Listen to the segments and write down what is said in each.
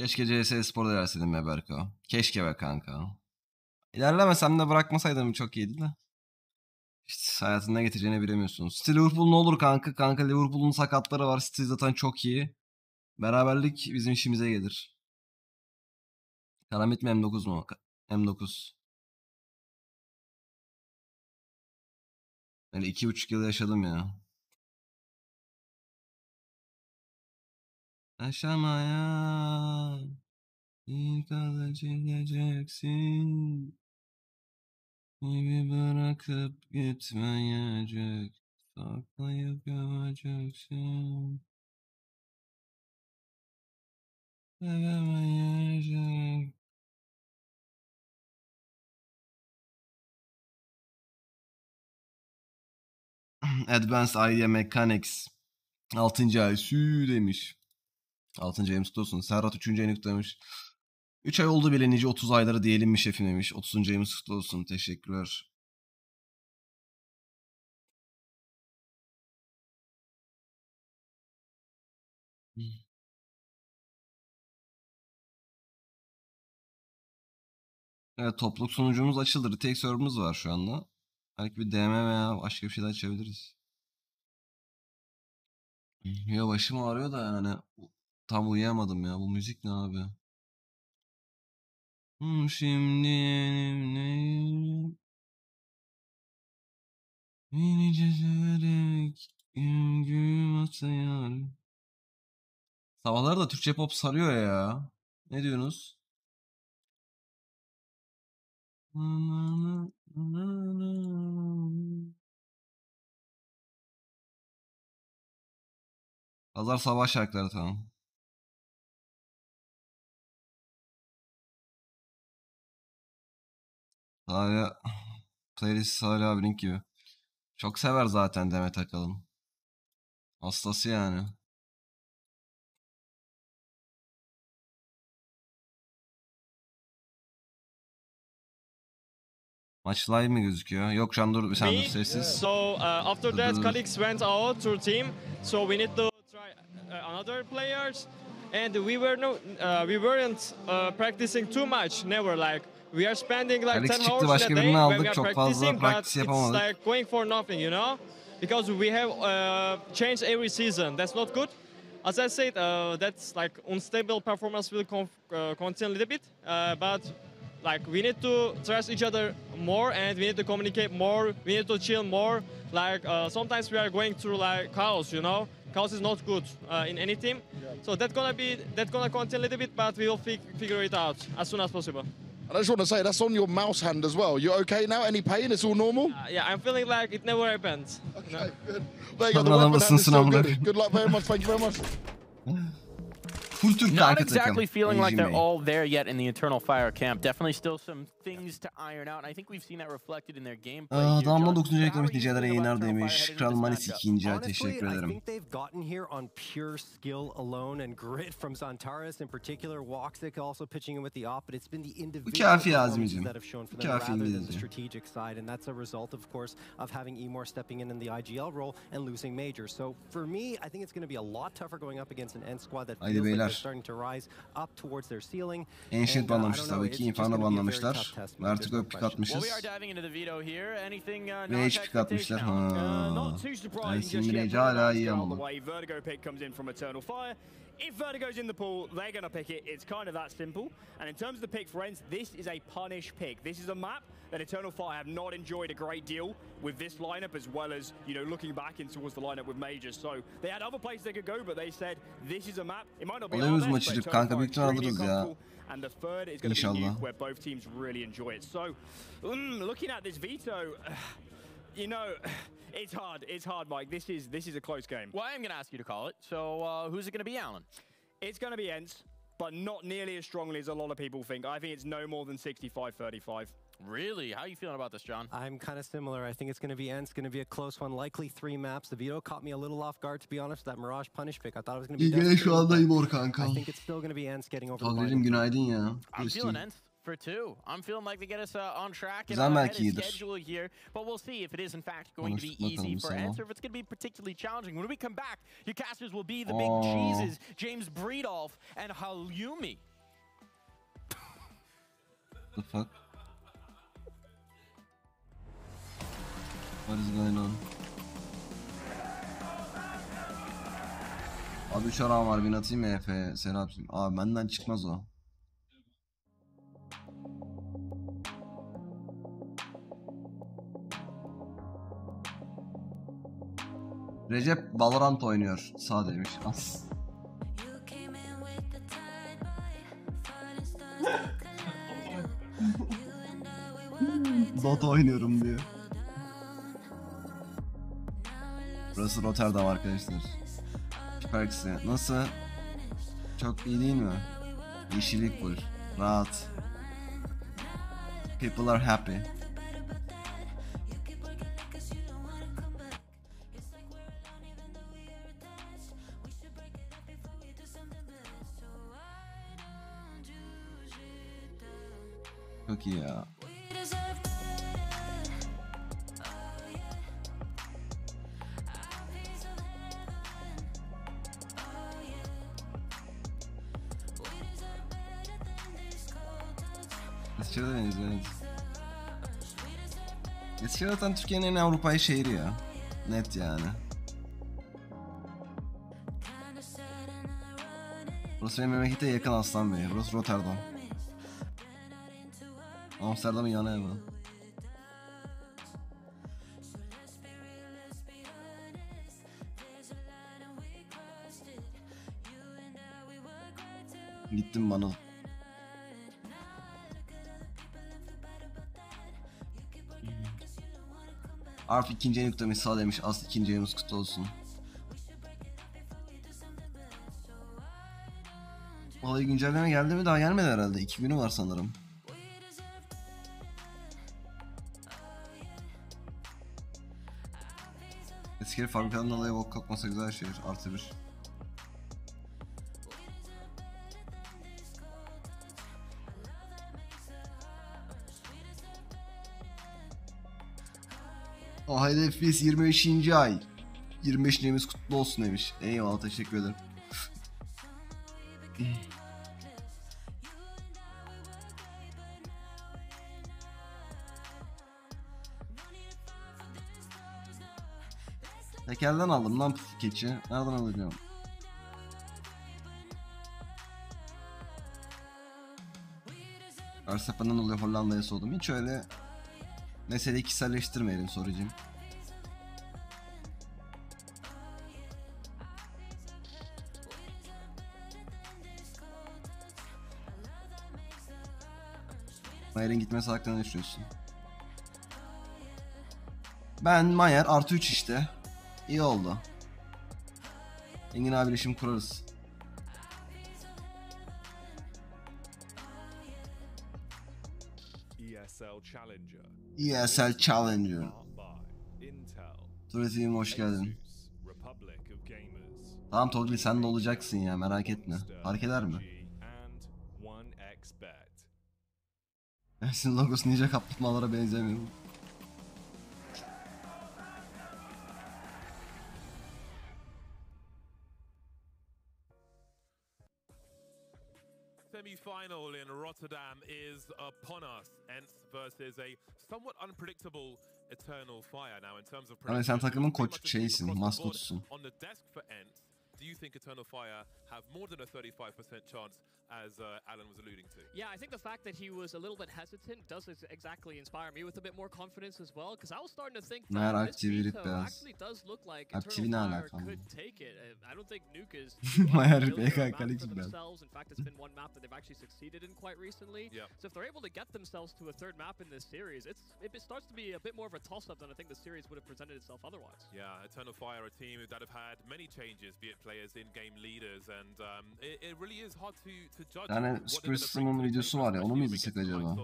Keşke CS Spor'da verseydim be Berko. Keşke be kanka. İlerlemesem de bırakmasaydım çok iyiydi de. İşte hayatın ne getireceğini bilemiyorsun. City Liverpool ne olur kanka? Kanka Liverpool'un sakatları var. City zaten çok iyi. Beraberlik bizim işimize gelir. Karamit mi M9 mu? Ka- M9. Yani iki buçuk yıl yaşadım ya. Yaşamaya ilk adı çekeceksin. Gibi bırakıp gitmeyecek. Saklayıp gömeceksin. Sevemeyecek. Advanced Idea Mechanics 6. ay sü demiş. 6. ayımız kutlu olsun. Serhat 3. ayını kutlamış. 3 ay oldu bile nice 30 ayları diyelim mi şefim demiş. 30. ayımız kutlu olsun. Teşekkürler. Evet topluluk sunucumuz açıldı. Tek server'ımız var şu anda. Belki bir DM veya başka bir şey de açabiliriz. Ya başım ağrıyor da yani tam uyuyamadım ya. Bu müzik ne abi? Hmm, Şimdi elimdeyim. Yenice severek gün atıyor. Sabahları da Türkçe pop sarıyor ya. Ne diyorsunuz? Pazar sabah şarkıları tamam. Hala playlist hala Blink gibi. Çok sever zaten Demet Akalın. Hastası yani. Maç live mi gözüküyor? Yok şu an dur bir saniye sessiz. So uh, after that, colleagues went out to team. So we need to try uh, another players, and we were no, uh, we weren't uh, practicing too much. Never like we are spending like Alex 10 hours başka a day birini when aldık. we are Çok fazla practicing, practice but yapamadık. it's like going for nothing, you know, because we have uh, changed every season. That's not good. As I said, uh, that's like unstable performance will con- uh, continue a little bit, uh, but like we need to trust each other more and we need to communicate more we need to chill more like uh, sometimes we are going through like chaos you know chaos is not good uh, in any team so that's gonna be that's gonna continue a little bit but we will fi- figure it out as soon as possible And I just want to say that's on your mouse hand as well. You're okay now? Any pain? It's all normal? uh, yeah i'm feeling like it never happened No. Okay, good. There you go. The weapon hand is ısınsın still good. Good luck very much. Thank you very much. Full Türk Not kanka exactly takım. feeling like they're all there yet in the Eternal Fire camp. Definitely still some things to iron out. I think we've seen that reflected in their gameplay. Aa, Damla John. 9. How eklemiş niceler yayınlar demiş. Kral Manis matchup? 2. ay Honestly, teşekkür I ederim. think they've gotten here on pure skill alone and grit from Zantares in particular. Woxic also pitching in with the op, but it's been the individual kafi Azmi'cim. that have shown for Bu them kafi rather than the İngilizce. strategic side, and that's a result, of course, of having Emor stepping in in the IGL role and losing Major. So for me, I think it's going to be a lot tougher going up against an end squad that Haydi feels like they're beyler. Teşekkürler. Ancient banlamışız tabii ki. Inferno banlamışlar. Artık öptük atmışız. Ve HP atmışlar. Ha. Ice Simulage hala iyi ama. The way. Vertigo pick comes in from Eternal Fire. If Vertigo's in the pool, they're going to pick it. It's kind of that simple. And in terms of the pick for ENCE, this is a punish pick. This is a map that Eternal Fire have not enjoyed a great deal with this lineup, as well as you know looking back in towards the lineup with Majors. So they had other places they could go, but they said this is a map. It might not be our best, maçı but Cip. Eternal Kanka büyük alırız ya. And the third is going to be. Nuke, where both teams really enjoy it. So, mm, looking at this veto, you know, it's hard. It's hard, Mike. This is this is a close game. Well, I am going to ask you to call it. So uh, who's it going to be, Alan? It's going to be ENCE, but not nearly as strongly as a lot of people think. I think it's no more than 65-35. Really? How are you feeling about this, John? I'm kind of similar. I think it's going to be ENCE, going to be a close one, likely three maps. The veto caught me a little off guard, to be honest. That Mirage punish pick, I thought it was going to be. İyi gene şu Destiny, anda but imoRR kanka. I think it's still going to be ENCE getting over the line. Tagrelim günaydın ya. I'm feeling Dostum. For two. I'm feeling like they get us uh, on track and on belki ahead of schedule here. But we'll see if it is in fact going to be easy for or if it's going to be particularly challenging. When we come back, your casters will be the big Oh. cheeses, James Bardolph and Halumi. the fuck? What is going on? Abi 3 aram var bin atayım mı? Abi benden çıkmaz o. Recep Valorant oynuyor. Sağ demiş. As. Dota oynuyorum diyor. Burası Rotterdam arkadaşlar. Perks'i. Nasıl? Çok iyi değil mi? Yeşillik var. Rahat. People are happy. Çok iyi ya. Eskişehir'de deniz evet. Eskişehir zaten Türkiye'nin en Avrupa'yı şehri ya. Net yani. Burası benim memlekete yakın Aslan Bey. Burası Rotterdam. Amsterdam'ın yanı hemen. Gittim bana. Arf ikinci en yüklemiş sağ demiş. Aslı ikinci ayımız kutlu olsun. Vallahi güncelleme geldi mi daha gelmedi herhalde. İki günü var sanırım. Eskişehir fabrikadan dolayı bok kokmasa güzel şehir. Artı bir. O haydi FPS 25. ay. 25. ayımız kutlu olsun demiş. Eyvallah teşekkür ederim. Tekelden aldım lan puf keçi. Nereden alacağım? Verstappen'den dolayı Hollanda'ya soğudum. Hiç öyle meseleyi kişiselleştirmeyelim sorucum. Mayer'in gitmesi hakkında ne düşünüyorsun? Ben Mayer artı 3 işte. İyi oldu. Engin abiyle işim kurarız. ESL Challenger. ESL Challenger. Turizm hoş geldin. Tamam Togli sen de olacaksın ya merak etme. Fark eder mi? And 1xBet. Ersin logosu ninja kaplumbağalara benzemiyor. Semi-final in Rotterdam is upon us. Ents versus a somewhat unpredictable Eternal Fire. Now in terms of Ama sen takımın koç şeysin, maskotusun. On the desk for Ents, do you think Eternal Fire have more than a 35% chance as uh, Alan was alluding to? Yeah, I think the fact that he was a little bit hesitant does exactly inspire me with a bit more confidence as well. Because I was starting to think Meğer that this aktivilik veto biraz. actually does look like Eternal Fire could take it. Uh, I don't think Nuke is Meğer building a PKK map for themselves. In fact, it's been one map that they've actually succeeded in quite recently. Yeah. So if they're able to get themselves to a third map in this series, it's it, it starts to be a bit more of a toss-up than I think the series would have presented itself otherwise. Yeah, Eternal Fire, a team that have had many changes, be it players, Yani Spruce'ın videosu var ya onu mu izlesek acaba?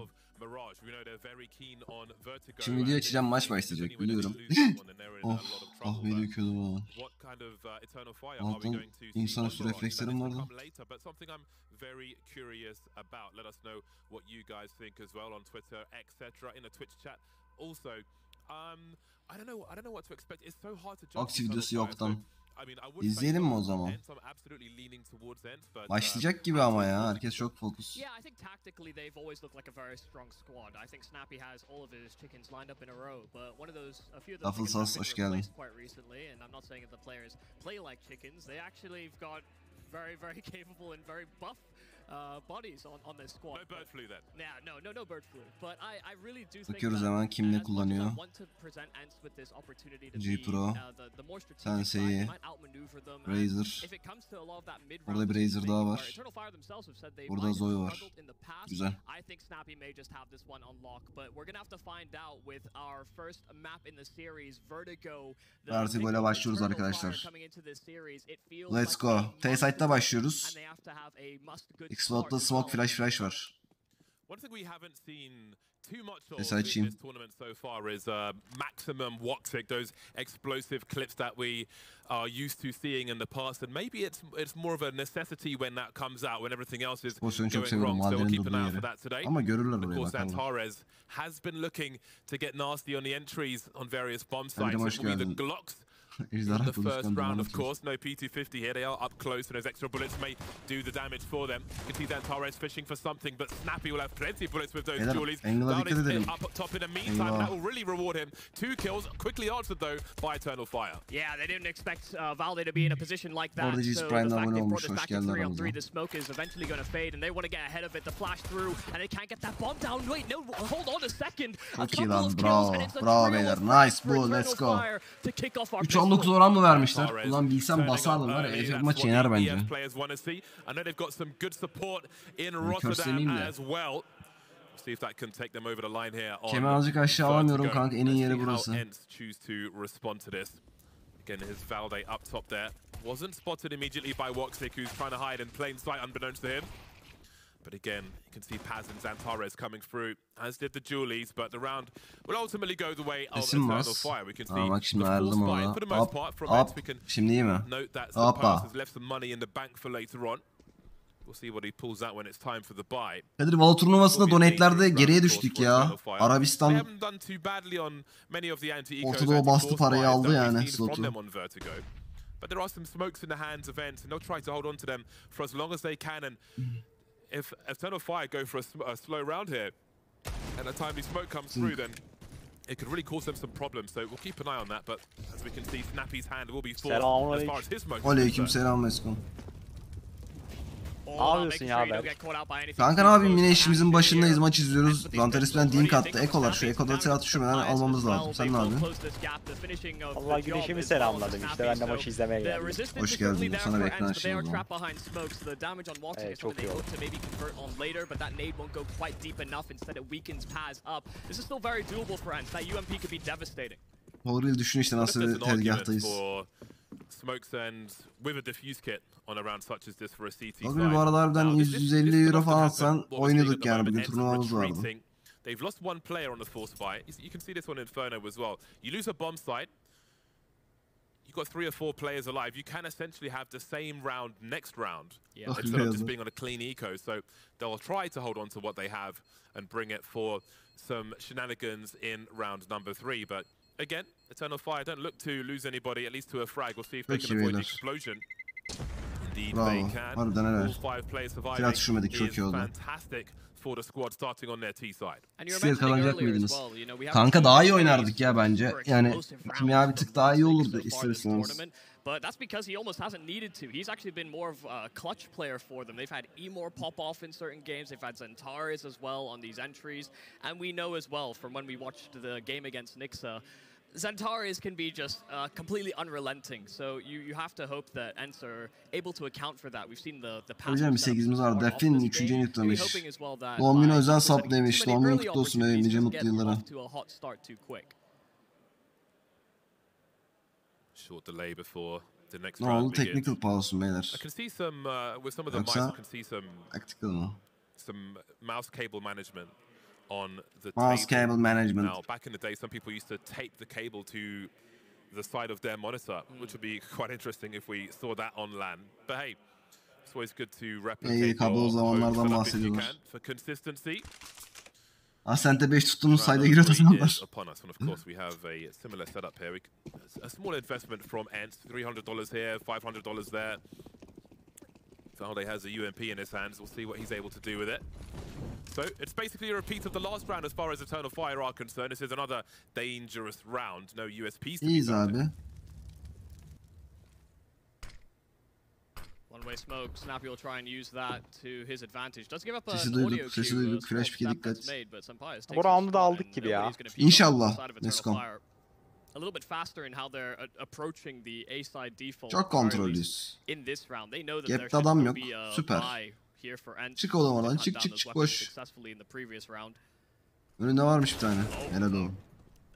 Şimdi video açacağım maç başlayacak biliyorum. oh, ah beni yıkıyordu valla. Altın insanüstü reflekslerim vardı. very curious about. Let us know what you guys think as well on Twitter, etc. In the Twitch chat, also. Um, I don't know. I don't know what to expect. It's so hard to judge. Aksi videosu yoktan. So, İzleyelim mi o zaman? Başlayacak gibi ama ya. Herkes çok fokus. Duffel Sauce hoş geldin. very, very capable and very buff uh, bodies on, on their squad. No bird flu then. Yeah, no, no, no bird flu. But I, I really do think Bakıyoruz hemen kim ne kullanıyor. G-Pro, uh, Sensei'yi, Razer. Orada bir Razer daha var. Burada Zoe var. Güzel. I think Snappy may just have this one on but we're gonna have to find out with our first map in the series, Vertigo. Vertigo ile başlıyoruz arkadaşlar. Let's go. T-Site'da başlıyoruz. And they have to have a must good Exploded'da start as smoke flash flash var. One thing we haven't seen too much of in this tournament so far is uh, maximum Woxic, those explosive clips that we are used to seeing in the past. And maybe it's it's more of a necessity when that comes out, when everything else is Pozisyonu going wrong. So we'll keep an eye out for that today. Ama görürler Of course. Antares has been looking to get nasty on the entries on various bomb sites. It will be the. Glocks the first round, of course. No P250 here. They are up close, and those extra bullets may do the damage for them. You can see Antares fishing for something, but Snappi will have plenty of bullets with those Beyler, Julies. Angle'a Valde's dikkat up top in the meantime, and that will really reward him. Two kills, quickly answered though by Eternal Fire. Yeah, they didn't expect uh, Valde to be in a position like that. Orada G's so Prime'da the fact they brought us back to 3 on 3, the smoke is eventually going to fade, and they want to get ahead of it. The flash through, and they can't get that bomb down. Wait, no, hold on a second. A couple of kills, bravo, and it's a bravo trio of Nice for bu, Eternal let's go. Fire to kick off our 99 oran mı vermişler? Ulan bilsem basardım var ya. Efe maç yener bence. Kösteleyim de. Kemal azıcık aşağı alamıyorum kanka. En iyi yeri burası. Again, his Valde up top there. Wasn't spotted immediately by Woxic, who's trying to hide in plain sight unbeknownst to him. But again, you can see Paz and Zantares coming through, as did the Julies, but the round will ultimately go the way of Eternal. Fire. We can see Aa bak şimdi the full ayarladım spy, onu. for the most Hop part, from hop. We can Şimdi iyi mi? note that Hoppa. Has left some money in the bank for later on. We'll see what he pulls out when it's time for the buy. Kadir Valo turnuvasında donate'lerde geriye düştük ya. Arabistan Orta Doğu bastı parayı aldı yani slotu. But there are some smokes in the hands of Ents, and they'll try to hold on to them for as long as they can. And if Eternal Fire go for a, a slow round here, and a timely smoke comes through, then it could really cause them some problems. So we'll keep an eye on that. But as we can see, Snappi's hand will be full as far as his smoke is Aleyküm selam Meskun. Ağlıyorsun ya Berk. Kanka ne yapayım yine işimizin başındayız maç izliyoruz. Zantares'ten din kattı. Ekolar şu ekoda tir atışırmadan almamız lazım. Sen ne yapıyorsun? Allah güneşimi selamladım işte ben de maçı izlemeye geldim. Hoş geldin sana beklenen şey oldu. Evet çok iyi oldu. Horil düşün işte nasıl bir tezgahtayız. For smokes and with a diffuse kit on a round such as this for a CT Bugün side? bu arada harbiden Now, this- this- 150 this euro could falan often atsan happen. What we're seeing at oynuyorduk yani bugün turnuvamız vardı. They've lost one player on the force buy. You- You can see this on Inferno as well. You lose a bomb site. You've got three or four players alive. You can essentially have the same round next round Yeah. Instead of just being on a clean eco. So they'll try to hold on to what they have and bring it for some shenanigans in round number three. But again, Eternal Fire don't look to lose anybody, at least to a frag. We'll see if they Peki can avoid the explosion. Indeed, Bravo. they can. Harbiden helal. All five players Silah surviving düşürmedik, çok is iyi oldu. fantastic for the squad starting on their T side. And you were Siz mentioning kazanacak earlier mıydınız? you know, we have Kanka two daha iyi opportunities oynardık ya bence. Yani kimya bir tık daha iyi olurdu so this isterseniz. tournament. But that's because he almost hasn't needed to. He's actually been more of a clutch player for them. They've had imoRR pop off in certain games. They've had XANTARES as well on these entries. And we know as well from when we watched the game against Nixa, XANTARES can be just uh, completely unrelenting. So you, you have to hope that ENCE are able to account for that. We've seen the the past canım, bir setups var. Defin this üçüncü game. hoping as well that Doğum günü özel sap demiş. many Doğum günü kutlu olsun opportunities, nice mutlu yıllara. off to a hot start too quick. Short delay before the next Ne round begins. Technical pause beyler. I can see some uh, with some of the mice. I can see some Tactical mı? some mouse cable management on the Mouse table. cable management. Now, back in the day, some people used to tape the cable to the side of their monitor, hmm. which would be quite interesting if we saw that on LAN. But hey, it's always good to replicate kablolu your home zamanlardan you bahsediyorlar. for consistency. Ascent'e 5 tuttuğumuz Round sayda number giriyordu o three upon us, and of course we have a similar setup here. We, a small investment from ENCE, $300 here, $500 there. Valde has a UMP in his hands. We'll see what he's able to do with it. So it's basically a repeat of the last round as far as Eternal Fire are concerned. This is another dangerous round. No USPs to be İyiyiz abi. One way smoke. Snappy will try and use that to his advantage. Does give up Sesi an duyduk, audio sesi cue, a duyduk. Flash pick'e dikkat. Bu roundu da aldık gibi ya. İnşallah. Let's go. A little bit faster in how they're uh, approaching the A side default. Çok kontrollüyüz. In this round, they know that Gap'te there should adam yok. be a Süper. Buy here for ENCE. Çık oğlum oradan. Hunt Çık çık çık weapons boş. Successfully in the previous round. Önünde varmış bir tane. Helal oğlum.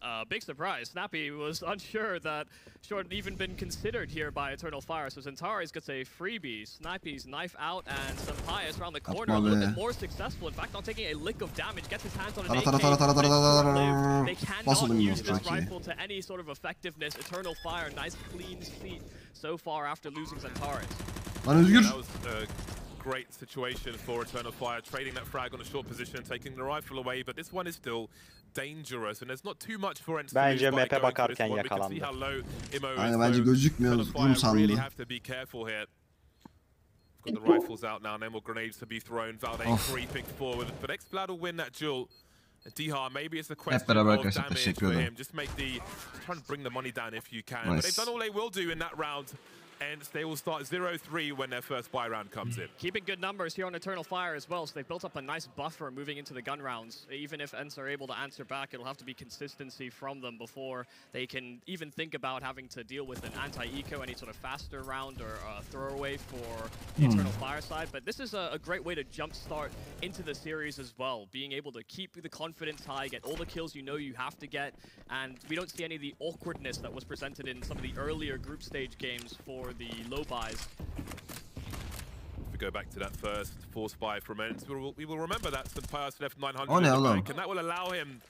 Uh, big surprise. Snappi was unsure that Short had even been considered here by Eternal Fire. So XANTARES gets a freebie. Snappi's knife out and SunPayus around the corner. A little bit more successful. In fact, not taking a lick of damage. Gets his hands on an Tara AK. They cannot Basılın use yok, this rifle to any sort of effectiveness. Eternal Fire, nice clean seat so far after losing XANTARES. Lan Özgür. That was a great situation for Eternal Fire, trading that frag on a short position, taking the rifle away, but this one is still dangerous, and there's not too much for ENCE to Bence lose by map'e going for this bakarken one. We can see yakalandı. how low imoRR is, Aynen bence so gözükmüyor. Eternal Rum Fire really sandı. have to be careful here. Got the rifles out now, no more grenades to be thrown. Valde Of. creeping forward, but xfl0ud will win that duel. dycha, maybe it's a question beraber of damage for him. Just make the, try and bring the money down if you can. But they've done all they will do in that round, and they will start 0-3 when their first buy round comes in. Keeping good numbers here on Eternal Fire as well, so they've built up a nice buffer moving into the gun rounds. Even if ENCE are able to answer back, it'll have to be consistency from them before they can even think about having to deal with an anti-eco, any sort of faster round or uh, throwaway for the Eternal Fire side. But this is a, a great way to jumpstart into the series as well, being able to keep the confidence high, get all the kills you know you have to get, and we don't see any of the awkwardness that was presented in some of the earlier group stage games for the low buys. If we go back to that first force buy from ENCE, we will, we will remember that SunPayus left 900 O in ne the oğlum? bank, and that will allow him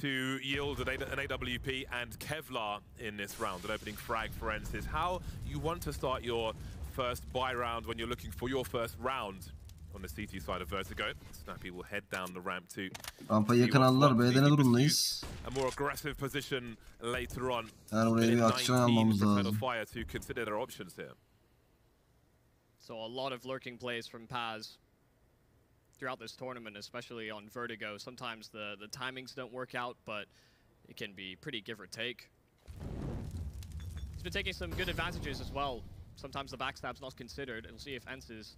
to yield an, A- an AWP and Kevlar in this round. An opening frag for ENCE is how you want to start your first buy round when you're looking for your first round on the CT side of Vertigo. Snappi will head down the ramp to Rampayı yakın aldılar. B'de ne durumdayız? a more aggressive position later on. Yani buraya bir aksiyon 19 almamız for lazım. Fire to consider their options here. So a lot of lurking plays from Paz throughout this tournament, especially on Vertigo. Sometimes the, the timings don't work out, but it can be pretty give or take. He's been taking some good advantages as well. Sometimes the backstab's not considered, and we'll see if ENCE is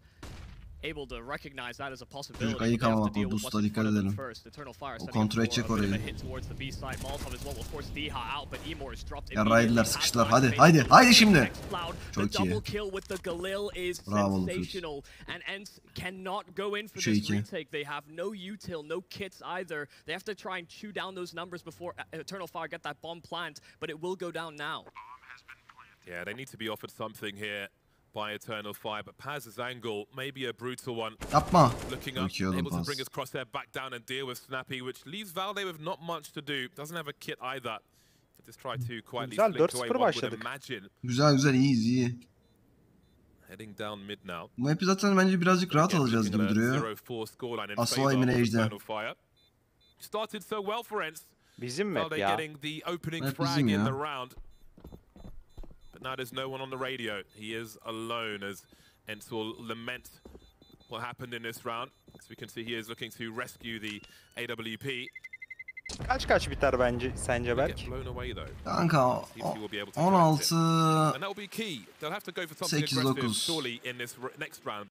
able to recognize that as a possibility. Çocuk but ayık they have to deal o with boost'a what's in dikkat front of them edelim. First. Eternal Fire O setting kontrol edecek a bit of a orayı. hit towards the B side. Molotov as well will force dycha out, but imoRR is dropped Yarraydılar, immediately. sıkıştılar. Has Hadi, activated haydi, the haydi şimdi. Cloud. Çok the iyi. double kill with the Galil is Bravo Lutut. sensational, and ENCE cannot go in for this iki. retake. They have no util, no kits either. They have to try and chew down those numbers before uh, Eternal Fire get that bomb plant, but it will go down now. Yeah, they need to be offered something here by Eternal Fire, but Paz's angle may be a brutal one. Yapma. Looking up, able to pas. bring his crosshair back down and deal with Snappy, which leaves Valde with not much to do. Doesn't have a kit either. Just try to quietly Güzel, flick away 4-0 one would imagine. Güzel güzel iyiyiz iyi. Heading down mid now. Bu map'i zaten bence birazcık rahat alacağız gibi duruyor. 0-4 scoreline in Asla Emine Fire. Started so well for Ents. Bizim map ya. bizim ya. The round. But now there's no one on the radio. He is alone as ENCE will lament what happened in this round. As we can see, he is looking to rescue the AWP. Kaç kaç biter bence sence Get Berk? blown away though. Kanka o- Seems he will be able to 16 And that will be key. They'll have to go for something 8, aggressive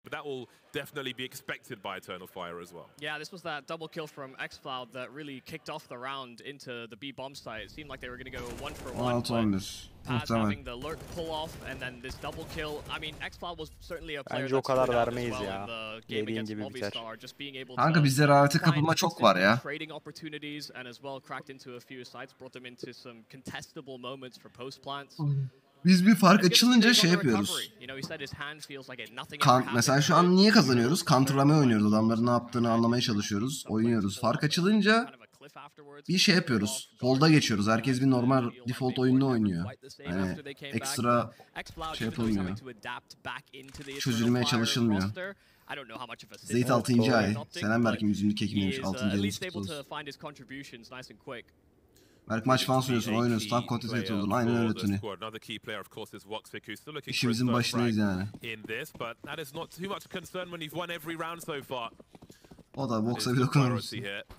9. Surely in this r- next round, but that will definitely be expected by Eternal Fire as well. Yeah, this was that double kill from xfl0ud that really kicked off the round into the B bomb site. It seemed like they were going to go one for one. 16 but 11. Paz Muhtemel. having the lurk pull off and then this double kill. I mean, xfl0ud was certainly a player Bence o that kadar stood out as vermeyiz well ya. in the game Yediğin against gibi biter. Movistar. Just being able Kanka to bizde rahate find kapılma çok var ya. trading opportunities and as well cracked into a few sites, brought them into some contestable moments for post plants. Biz bir fark açılınca şey yapıyoruz. Kan mesela şu an niye kazanıyoruz? Counterlamaya oynuyoruz. Adamların ne yaptığını anlamaya çalışıyoruz. Oynuyoruz. Fark açılınca bir şey yapıyoruz. Holda geçiyoruz. Herkes bir normal default oyunda oynuyor. Yani ekstra şey yapılmıyor. Çözülmeye çalışılmıyor. Zeyt 6. ay. Selam Berk'im 100. kekimiymiş. 6. ayımız kutlu. Berk maç falan söylüyorsun, oynuyorsun, tam kontrol ediyorsun. Aynen öyle Tuni. İşimizin başındayız yani. O da boksa bir dokunuruz.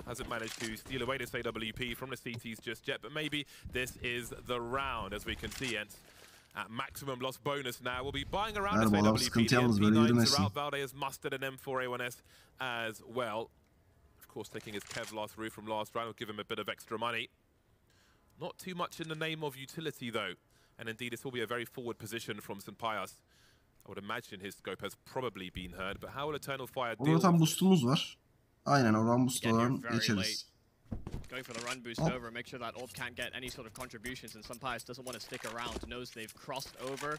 Hasn't managed to steal away this AWP from the CTs just yet, but maybe this is the round as we can see at maximum loss bonus now. We'll be buying around this AWP MP9 throughout Valdez mustered an M4A1S as well. Of course, taking his Kev last through from last round will give him a bit of extra money. Not too much in the name of utility though. And indeed, this will be a very forward position from SunPayus. I would imagine his scope has probably been heard, but how will Eternal Fire deal Orada tam with boostumuz var. Aynen oradan boost Again, you're geçeriz. Going for the run boost Oh. over, make sure that Orb can't get any sort of contributions, and SunPayus doesn't want to stick around, knows they've crossed over.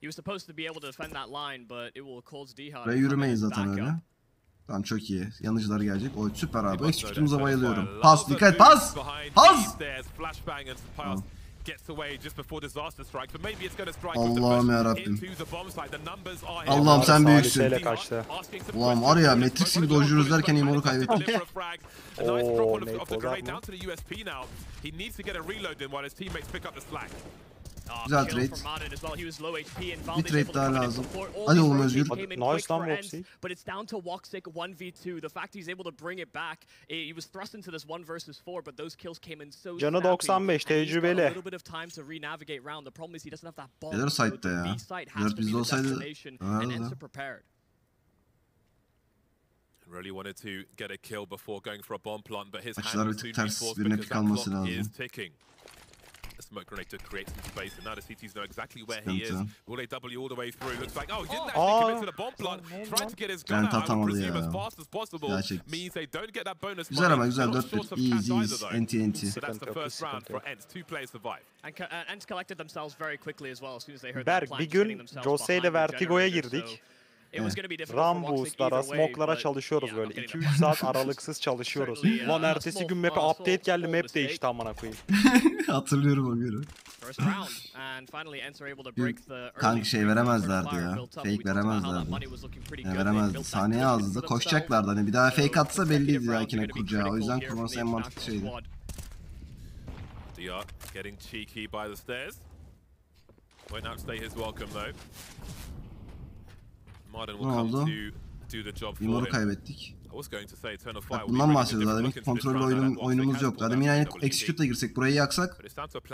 He was supposed to be able to defend that line, but it will cause dycha Buraya yürümeyiz zaten öyle. Tamam çok iyi. Yanıcılar gelecek. O süper abi. Execute'umuza bayılıyorum. Pas dikkat pas. Pas. Tamam. Allah'ım yarabbim. Allah'ım sen büyüksün. Ulan var ya Matrix gibi dojuyoruz derken Emo'nu kaybettik. Ooo Maple frag. A nice drop Oo, on the- of the Nate grenade Bozar down to the USP now. He needs to get a reload in while his teammates pick up the slack. Güzel trade. Bir trade daha lazım. Hadi oğlum Özgür. Nice lan Voxic. But it's down to Woxic 1v2. The fact he's able to bring it back. eh, He was thrust into this 1 versus 4, but those kills came in so Canı snappy, 95, and he's got tecrübeli. A little bit of time to re-navigate round. The problem is he doesn't have that bomb. Neler so site'da the ya? B site has Dört to be bizde the olsaydı destination, and dönerdi ENCE de. are prepared. Really wanted to get a kill before going for a bomb plant, but his hand Açılar will bir soon tık be forced because that clock is ticking. Smoke grenade to create some space, and now the CTs know exactly where he is. Sıkıntı. Will they W all the way through? Looks like, oh, he didn't Oh. actually commit to the bomb plant. Trying to get his gun out, I would presume, as fast as possible. Means they don't get that bonus Güzel money. ama güzel They're not 4 short 1 of easy cash easy. either, though. NT NT. So that's the Sıkıntı first round sıkıntı for. Ents. Two players survive. And, co- uh, Ents collected themselves very quickly as well as soon as they heard Berk, that plant bir gün Jose ile the Vertigo'ya girdik. so Eh, Rambus'lara, smoklara çalışıyoruz böyle. 2-3 saat aralıksız çalışıyoruz. Lan ertesi gün map'e update geldi map değişti amına koyayım. Hatırlıyorum o günü. Kanka şey veremezlerdi ya. Fake veremezlerdi. Ya veremezdi. Saniye ağzında koşacaklardı. Hani bir daha fake atsa belliydi ya ikine kuracağı. O yüzden kurması en mantıklı şeydi. Getting cheeky by the stairs. Won't outstay his welcome though. Ne oldu? Yumru kaybettik. Bak bundan bahsediyoruz zaten. Hiç kontrollü oyunum, oyunumuz yok. Zaten yine execute'a girsek burayı yaksak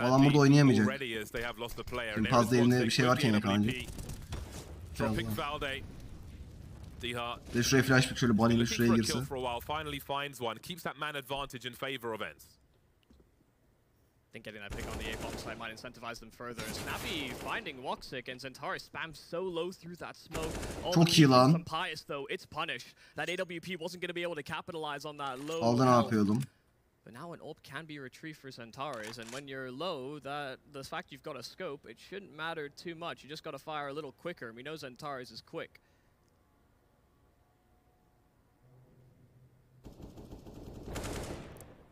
falan burada oynayamayacak. Şimdi fazla elinde bir şey varken yakan De şuraya flash pick şöyle bunny'le şuraya girse. Think getting that pick on the A-bomb side might incentivize them further. Snappi finding Woxic and Centauri spams so low through that smoke. All Çok the iyi way lan. from Pius though, it's punished. That AWP wasn't going to be able to capitalize on that low Alda ne health. yapıyordum? But now an AWP can be retrieved for Centaurs, and when you're low, that the fact you've got a scope, it shouldn't matter too much. You just got to fire a little quicker. And we know Centaurs is quick.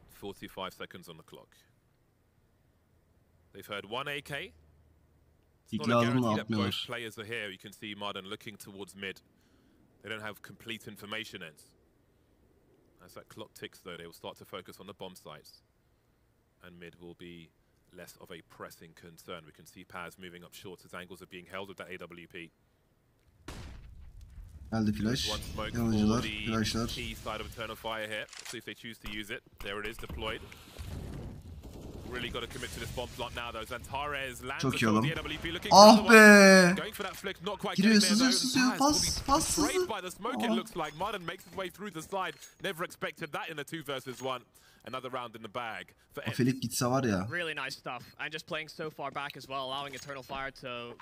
Forty-five seconds on the clock. They've heard one AK. It's not a guarantee that both players are here. You can see Maden looking towards mid. They don't have complete information ends. As that clock ticks, though, they will start to focus on the bomb sites. And mid will be less of a pressing concern. We can see Paz moving up short as angles are being held with that AWP. Geldi flash. one smoke for Yanıcılar, the flashlar. T side of Eternal Fire here. See if they choose to use it. There it is, deployed. Really got to commit to this bomb plot now, though. XANTARES lands Çok iyi the oğlum. the AWP looking Ah for another one. be! Going for that flick, not quite Giriyor, sızıyor, sızıyor. Pas, pas, betrayed sızıyor. by the smoke, it looks like. Martin makes his way through the side. Never expected that in a two versus one. Another round in the bag for O ENCE. Felip gitse var ya. Really nice stuff. And just playing so far back as well, allowing Eternal Fire to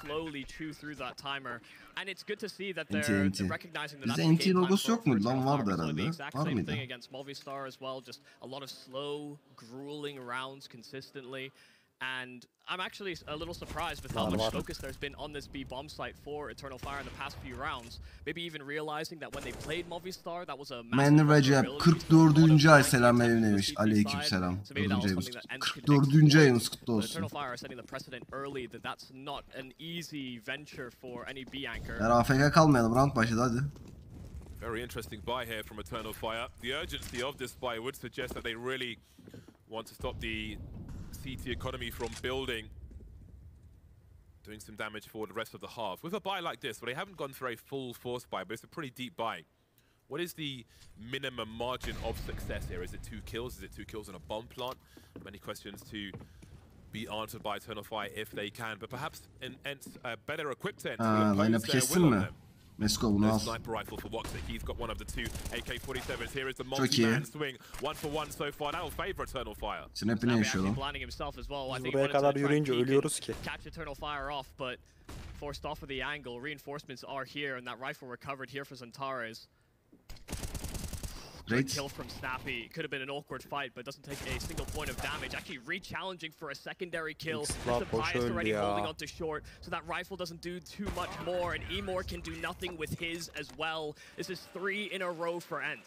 slowly chew through that timer. And it's good to see that they're, NT, NT. they're recognizing that Bizde that's the NT game plan logosu for- yok for muydu lan? Eternal Vardı Fire. So herhalde. the exact Var same mıydı? thing against Movistar as well. Just a lot of slow, grueling rounds consistently. And I'm actually a little surprised with how much focus there's been on this B bomb site for Eternal Fire in the past few rounds. Maybe even realizing that when they played Movistar, that was a Menli massive Recep vulnerability to a lot of 44. ay selam attempts aleyküm from demiş. Aleyküm selam. So maybe that 4. was ayımız. something that ENCE could 44. exploit. kutlu But Eternal olsun. Fire are setting the precedent early that that's not an easy venture for any B anchor. Yani AFK kalmayalım. Round başladı hadi. Very interesting buy here from Eternal Fire. The urgency of this buy would suggest that they really want to stop the CT economy from building, doing some damage for the rest of the half. With a buy like this, where they haven't gone for a full force buy, but it's a pretty deep buy. What is the minimum margin of success here? Is it two kills? Is it two kills on a bomb plant? Many questions to be answered by Eternal Fire if they can, but perhaps an ENCE, a better equipped ENCE ah, will Ha, impose line-up'ı their kestin mi? Them. Mesko bunu No sniper rifle for Woxic. He's got one of the two AK-47s. Here is the Çok multi-man iyi. swing. One for one so far. That'll favor Eternal Fire. Snap'ini Snappi yaşıyor actually lan. blinding himself as well. I Biz think he buraya wanted to kadar try and yürüyünce ölüyoruz ki. Catch Eternal Fire off, but forced off of the angle. Reinforcements are here, and that rifle recovered here for XANTARES. Great Great. kill from Snappi. Could have been an awkward fight, but doesn't take a single point of damage. Actually re-challenging for a secondary kill. X-Club the bias already ya. holding onto short, so that rifle doesn't do too much more, and imoRR can do nothing with his as well. This is three in a row for ENCE.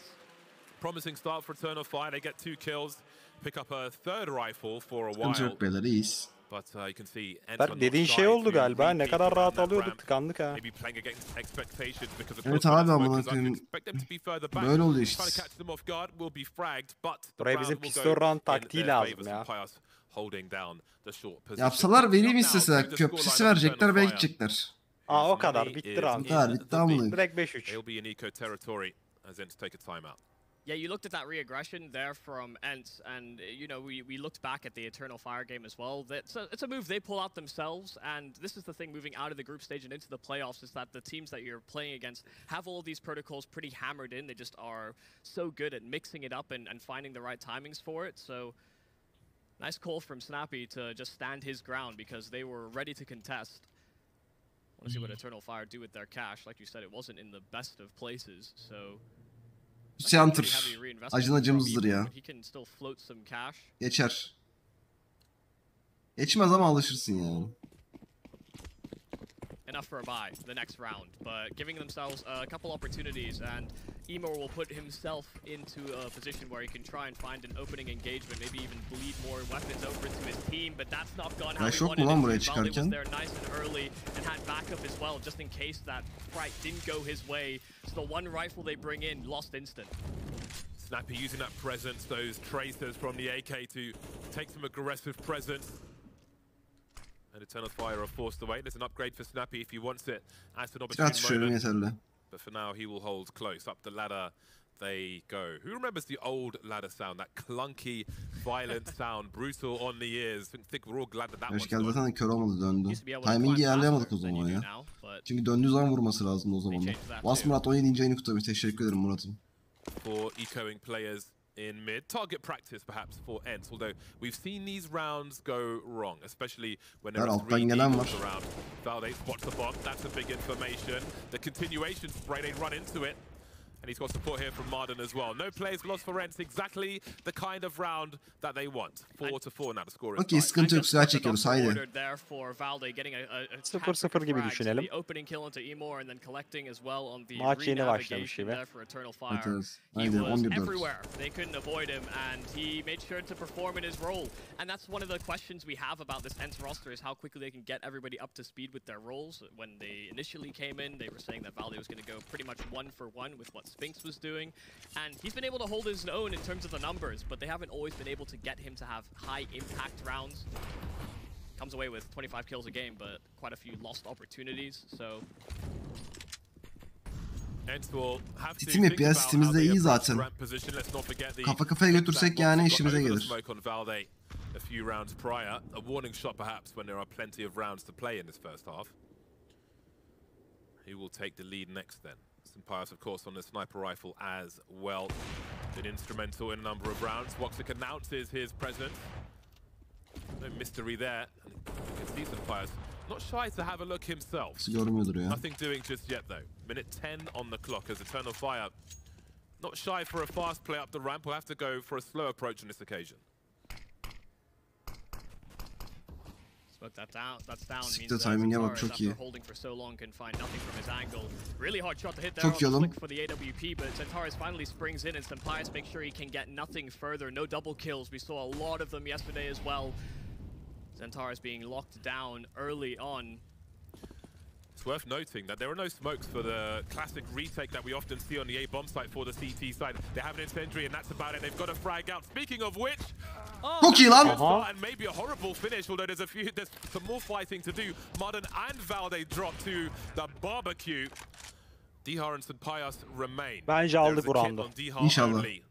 Promising start for Eternal Fire. They get two kills. Pick up a third rifle for a while. Sıkıntı Berk dediğin şey oldu galiba. Ne kadar rahat alıyorduk. Tıkandık ha. Evet abi amına koyayım. Böyle oldu işte. Buraya bizim pistol round taktiği lazım ya. Yapsalar vereyim isteseler. Köprüsü verecekler ve gidecekler. Aa o kadar bitti round. O kadar bitti amına. Direkt 5-3. They'll be in eco territory as ENCE take a timeout. Yeah, you looked at that re-aggression there from ENCE, and uh, you know we, we looked back at the Eternal Fire game as well. That's a, it's a move they pull out themselves, and this is the thing moving out of the group stage and into the playoffs is that the teams that you're playing against have all of these protocols pretty hammered in. They just are so good at mixing it up and, and finding the right timings for it. So nice call from Snappi to just stand his ground because they were ready to contest. Want to see what Eternal Fire do with their cash. Like you said, it wasn't in the best of places, so Hunter. Heavy reinvestment Acın from acımızdır Ebor, ya. Geçer. Geçmez ama alışırsın yani. Enough for a buy the next round, but giving themselves a couple opportunities, and imoRR will put himself into a position where he can try and find an opening engagement, maybe even bleed more weapons over to his team, but that's not gone how Ya he şok mu wanted lan it buraya to. Was there nice and early and had backup as well, just in case that fight didn't go his way. So the one rifle they bring in lost instant. Snappi using that presence, those tracers from the AK to take some aggressive presence. And Eternal Fire are forced away. There's an upgrade for Snappi if he wants it at an Silah But for now, he will hold close. Up the ladder they go. Who remembers the old ladder sound? That clunky, violent sound, brutal on the ears. I think we're all glad that that Yaşkel gone. zaten kör olmadı döndü. Timing'i ayarlayamadık o zaman ya. Çünkü döndüğü zaman vurması lazım o zaman da. Vas. Murat 17. ayını kutlamış. Teşekkür ederim Murat'ım. for ecoing players in mid. Target practice perhaps for ENCE, although we've seen these rounds go wrong, especially when there are three eagles around. Valde spots the bomb, that's a big information. The continuation spray, they run into it. And he's got support here from Maden as well. No plays lost for ENCE, exactly the kind of round that they want. 4 to 4 now the score is Okey tied. sıkıntı yok. Silah çekiyoruz. Haydi. ordered there for Valde getting a, a, a 0-0 gibi frags, düşünelim. The opening kill into imoRR and then collecting as well on the Maç yeni başlamış re-navigation gibi. there for Eternal Fire. Evet, evet. He Aynen, was 11-4. everywhere. They couldn't avoid him and he made sure to perform in his role. And that's one of the questions we have about this ENCE roster is how quickly they can get everybody up to speed with their roles. When they initially came in, they were saying that Valde was going to go pretty much one for one with what Spinx was doing. And he's been able to hold his own in terms of the numbers, but they haven't always been able to get him to have high impact rounds. Comes away with 25 kills a game, but quite a few lost opportunities. So ENCE will have to Sitim hep think ya, about how sitimizde they iyi approach zaten. ramp. Let's not forget the Kafa kafaya götürsek yani işimize gelir. Smoke on Valde a few rounds prior. A warning shot perhaps when there are plenty of rounds to play in this first half. Who will take the lead next then? SunPayus, of course, on the sniper rifle as well. Been instrumental in a number of rounds. Woxic announces his presence. No mystery there. And you can see SunPayus not shy to have a look himself. Nasıl görmüyordur ya. Nothing doing just yet though. Minute 10 on the clock as Eternal Fire not shy for a fast play up the ramp. We'll have to go for a slow approach on this occasion. But that down, that's down Siktir means timing'e bak, çok after iyi. holding for so long can find nothing from his angle. Really hard shot to hit there Çok on the oğlum. flick for the AWP, but XANTARES finally springs in and SunPayus makes sure he can get nothing further. No double kills. We saw a lot of them yesterday as well. XANTARES being locked down early on. It's worth noting that there are no smokes for the classic retake that we often see on the A bomb site for the CT side. They have an incendiary and that's about it. They've got a frag out. Speaking of which, Çok iyi oh. lan. good and maybe a horrible finish, although there's a few, there's some more fighting to do. Modern and Valde drop to the barbecue. dycha and SunPayus remain. Bence There aldık is a bu kit roundu. İnşallah. only.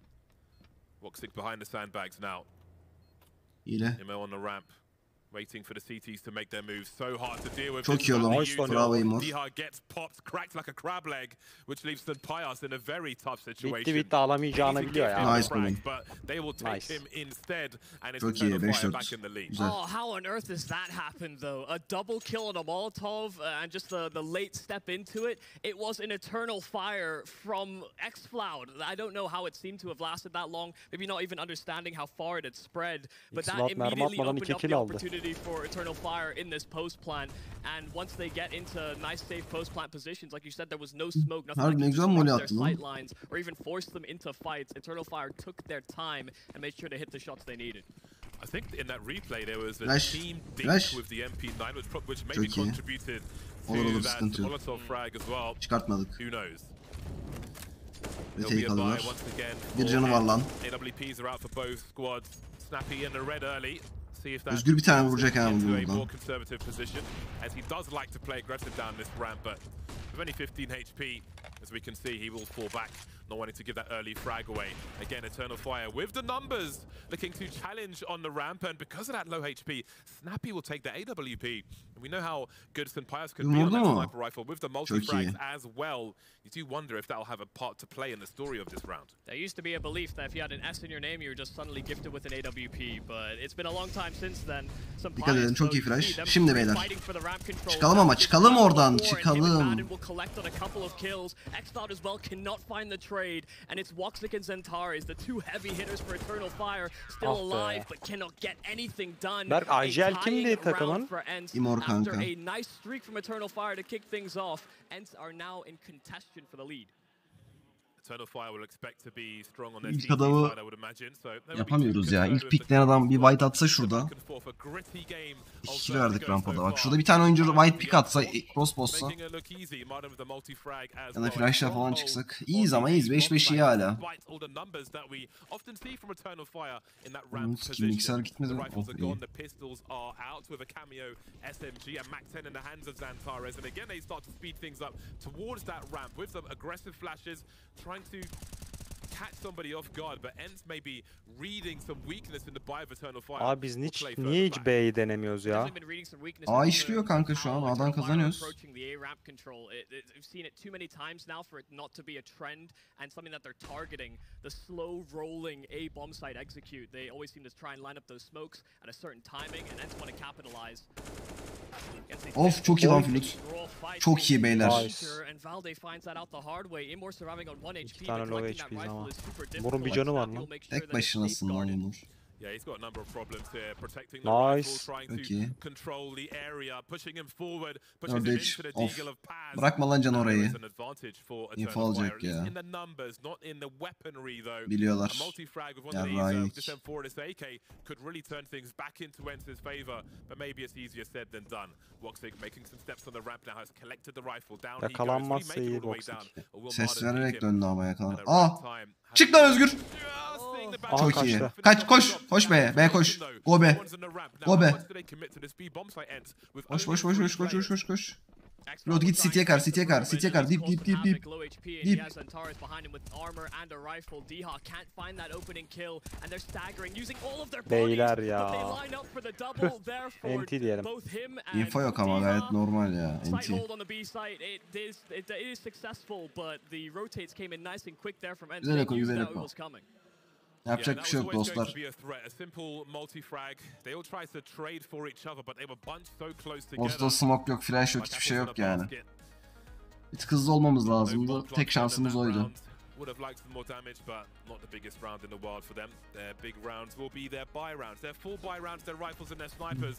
Woxic behind the sandbags now. Hile. imoRR on the ramp. Waiting for the CTs to make their moves. So hard to deal with. Çok iyi is oğlum. only Nice Bravo imoRR. dycha gets popped, cracked like a crab leg, which leaves SunPayus in a very tough situation. Bitti bitti alamayacağını biliyor ya. Nice the. But they will take Nice. him instead, and it's Çok iyi. Eternal 5-4. back in the lead. Güzel. Oh, how on earth does that happen, though? A double kill on a Molotov uh, and just the, the late step into it. It was an eternal fire from xfl0ud. I don't know how it seemed to have lasted that long. Maybe not even understanding how far it had spread. But that immediately opened up the aldı. Opportunity for Eternal Fire in this post plant. And once they get into nice, safe post plant positions, like you said, there was no smoke, nothing Harbi that ne could güzel their sight lines or even force them into fights. Eternal Fire took their time and made sure to hit the shots they needed. I think in that replay there was a Flash. team dink Flash. with the MP9, which, pro- which maybe Çok iyi. contributed to Olur olur that sıkıntı yok. Molotov frag as well. Çıkartmadık. Who knows? Ve There'll be take a buy alırlar. once again. Bir canı var lan. AWPs are out for both squads. Snappi in the red early. Özgür bir tane vuracak abi buradan. only 15 HP, as we can see, he will fall back. Not wanting to give that early frag away. Again, Eternal Fire with the numbers, looking to challenge on the ramp, and because of that low HP, Snappi will take the AWP. And we know how good SunPayus could be on that sniper rifle with the multi-frags as well. You do wonder if that'll have a part to play in the story of this round. There used to be a belief that if you had an S in your name, you were just suddenly gifted with an AWP, but it's been a long time since then. Some Dikkat edin, pious çok iyi folks flash. Şimdi beyler. fighting for the ramp control. Çıkalım ama, Just çıkalım round oradan, four, and him çıkalım. Maden will collect on a couple of kills. xfl0ud as well cannot find the trade, and it's Woxic and XANTARES, the two heavy hitters for Eternal Fire, still Ah be. alive but cannot get anything done. Berk, A IGL tying kimdi round takımın? for ENCE imoRR After kanka. a nice streak from Eternal Fire to kick things off, ENCE are now in contention for the lead. İlk adamı yapamıyoruz ya. İlk pikleyen adam bir white atsa şurada. İkili verdik rampada. Bak şurada bir tane oyuncu white pick atsa, cross bossa. Ya da flashla falan çıksak. İyiyiz ama iyiyiz. 5-5 iyi hala. Umut ki mikser gitmedi. Oh iyi. Gone, the pistols are out with a cameo SMG and Mac-10 in the hands of Xantares. And again, they start to speed things up towards that ramp with some aggressive flashes, trying to catch somebody off guard, but ENCE may be reading some weakness in the buy of Eternal Fire. Abi biz Will hiç, play niye further hiç back. B'yi denemiyoruz ya? Definitely been reading some weaknesses Aa in işliyor the- kanka şu an. how A'dan Eternal Fire kazanıyoruz. approaching the A ramp control. It, it, we've seen it too many times now for it not to be a trend and something that they're targeting. The slow rolling A bomb site execute. They always seem to try and line up those smokes at a certain timing and then want to capitalize. Of çok iyi lan flüt. Çok iyi beyler. Nice. İki tane low HP'yiz ama. Mor'un bir canı var lan. Tek başınasın lan Yeah, he's got a number of problems here, protecting the Nice. rifle, trying to Okay. control the area, pushing him forward, pushes him into the. Deagle of Paz. Bırakma lan can orayı. is an advantage for İnfo alacak ya. in the numbers, not in the weaponry though. Biliyorlar. A multi-frag with one Ya of these, uh, right. with this M4 and this AK could really turn things back into Ence's favor, but maybe it's easier said than done. Woxic making some steps on the ramp now, has collected the rifle, down Yakalanmazsa iyi Woxic. Ses vererek döndü ama yakalan. Aa! Çık lan Özgür! Aha, Çok kaçtı. iyi. Kaç koş. Koş be. B koş. Go be. Go be. Koş koş koş koş koş koş koş koş. Lord git City'ye kar, City'ye kar, City'ye kar. Dip dip dip dip. Dip. Beyler ya. Enti diyelim. Info yok ama gayet normal ya. Enti. Güzel yakın, güzel yakın. Yapacak bir şey yok dostlar. Ortada smoke yok, flash yok, hiçbir şey yok yani. Bir tık hızlı olmamız lazımdı. Tek şansımız oydu. Would have liked some more damage, but not the biggest round in the world for them. Their big rounds will be their buy rounds. Their full buy rounds, their rifles and their snipers.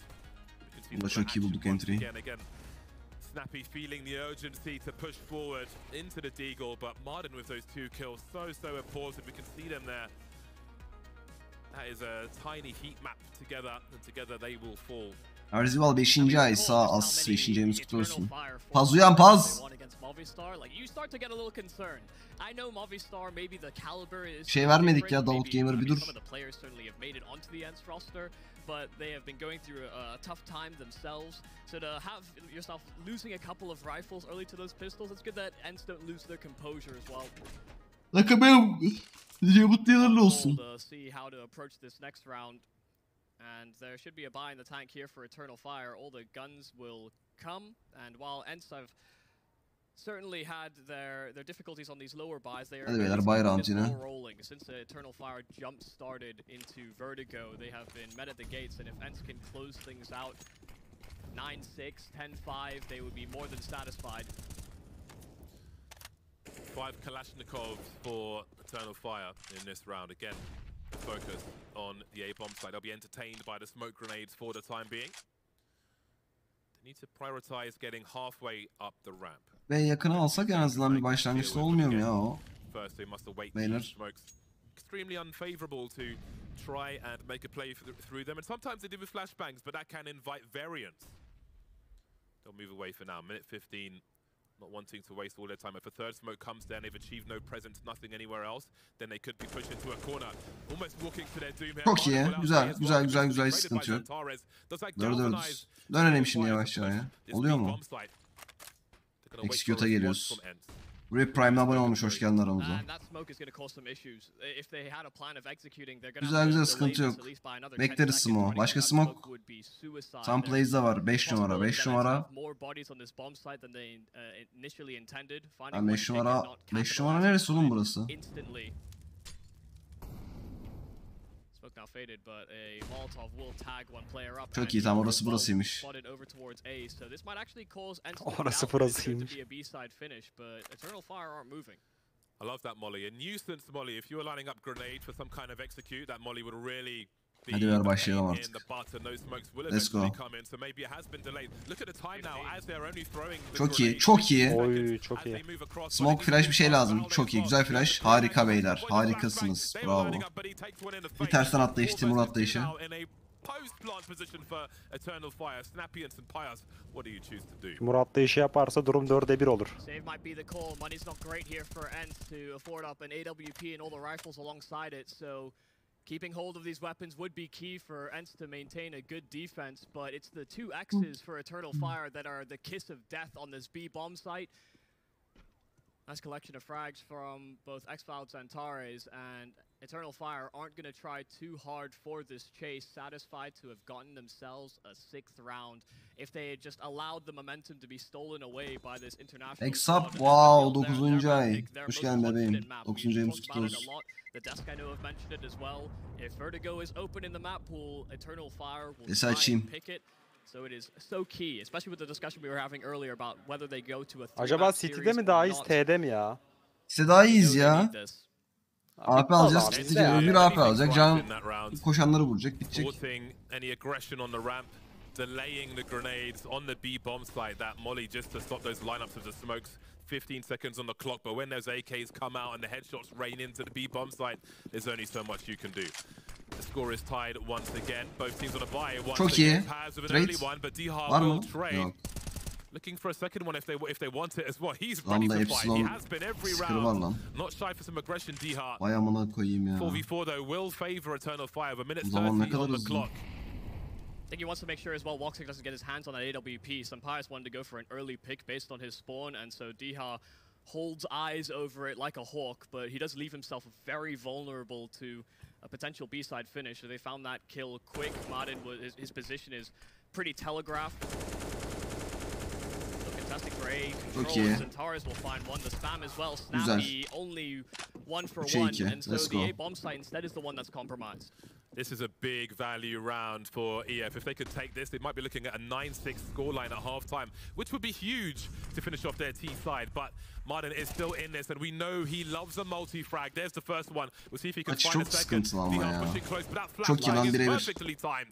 Burada some çok iyi bulduk entry'yi. Snappy feeling the urgency to push forward into the Deagle, but Martin with those two kills so, so important. We can see them there. That is a tiny heat map together, and together they will fall. Arzival 5. ay sağ as 5. ayımız kutlu olsun. Paz uyan Paz. Şey vermedik ya, Davut Gamer bir dur. But they have been going through a, a tough time themselves. So to have yourself losing a couple of rifles early to those pistols, it's good that Ents don't lose their composure as well. Lakabım. Nice mutlu yıllarlı olsun. To uh, see how to approach this next round. And there should be a buy in the tank here for Eternal Fire. All the guns will come, and while ENCE have certainly had their their difficulties on these lower buys, they are Hadi beyler, really bay keeping round yine. rolling. Since the Eternal Fire jump started into Vertigo, they have been met at the gates, and if ENCE can close things out 9-6, 10-5, they would be more than satisfied. Five Kalashnikovs for Eternal Fire in this round. Again, focus on the A bomb side. They'll be entertained by the smoke grenades for the time being. They need to prioritize getting halfway up the ramp. Ve yakını alsak en azından bir başlangıçta olmuyor mu ya o? First, they must await these smokes. Extremely unfavorable to try and make a play th- through them. And sometimes they do with flashbangs, but that can invite variance. They'll move away for now. Minute 15, not wanting to waste all their time. If a third smoke comes down, they've achieved no presence, nothing anywhere else, then they could be pushed into a corner. Almost walking to their doom here. Çok iyi. Güzel, güzel, güzel, güzel. By Sıkıntı yok. Dördüyoruz. galvanize Dönelim şimdi yavaş yavaş. push Oluyor mu? Execute'a geliyoruz. Rip Prime'la abone olmuş hoş geldin aramıza. Güzel güzel sıkıntı yok. Bekleriz smoke. Başka smoke? Tam plays'de var. 5 numara 5 numara. Ben 5 numara 5 numara neresi oğlum burası? Instantly. Smoke now faded, but a Molotov will tag one player up. Çok and iyi, tam orası burasıymış. spotted over towards A, so this might actually cause ENCE to Orası doubt that it's going burasıymış. be a B-side finish, but Eternal Fire aren't moving. I love that molly. A nuisance molly. If you were lining up grenade for some kind of execute, that molly would really be Hadi ver başlayalım artık. Let's go. Çok iyi, çok iyi. Oy, çok iyi. Smoke flash bir şey lazım. Çok iyi, güzel flash. Harika beyler, harikasınız. Bravo. Bir tersten atlayış, Timur atlayışı. Murat da şey yaparsa durum 4'e 1 olur. Save might be the call. Money's not great here for ENCE to afford up an AWP and all the rifles alongside it, so keeping hold of these weapons would be key for ENCE to maintain a good defense, but it's the two X's mm. for Eternal mm. Fire that are the kiss of death on this B bomb site. Nice collection of frags from both xfl0ud Antares and Eternal Fire aren't going to try too hard for this chase, satisfied to have gotten themselves a sixth round. If they had just allowed the momentum to be stolen away by this international Exap, wow, they'll- they're- 9. they're ay. pick their Hoş most geldin bebeğim. 9. Ayımız talked kutlu olsun. The desk I know have mentioned it as well. If Vertigo is open in the map pool, Eternal Fire will Sesi try and pick it. So it is so key, especially with the discussion we were having earlier about whether they go to a Acaba three-map City'de mi daha iyiyiz not. Mi ya? Size daha iyiyiz ya. AP alacağız. Vallahi City'de bizde ya. öbür AP alacak. Can koşanları vuracak. Bitecek. Forcing any aggression on the ramp, delaying the grenades on the B bomb site. That molly just to stop those lineups of the smokes. 15 seconds on the clock, but when those AKs come out and the headshots rain into the B bomb site, there's only so much you can do. The score is tied once again. Both teams on a buy. Once Çok iyi. Paz with an Trade. early one, but dycha Var will mı? trade. Yok. Looking for a second one if they if they want it as well. He's Lan ready da to fight. He has been every sıkırı var round. lan. Not shy for some aggression, dycha. Vay amına koyayım ya. 4v4 though will favor Eternal Fire. A minute O zaman ne 30 on the hızlı. clock. I think he wants to make sure as well woxic doesn't get his hands on that AWP. SunPayus wanted to go for an early pick based on his spawn, and so dycha holds eyes over it like a hawk, but he does leave himself very vulnerable to a potential B-side finish. So they found that kill quick. Maden was his, his position is pretty telegraphed. So contesting for A control. XANTARES will find one. The spam as well. Snappi only one for Üçe one, and so Let's the go. A bomb site instead is the one that's compromised. This is a big value round for EF. If they could take this, they might be looking at a 9-6 scoreline at halftime, which would be huge to finish off their T side. But Maden is still in this, and we know he loves a multi-frag. There's the first one. We'll see if he can Maç find çok a second. sıkıntılı ama ya. pushing close, but that Çok iyi lan is birebir. perfectly timed.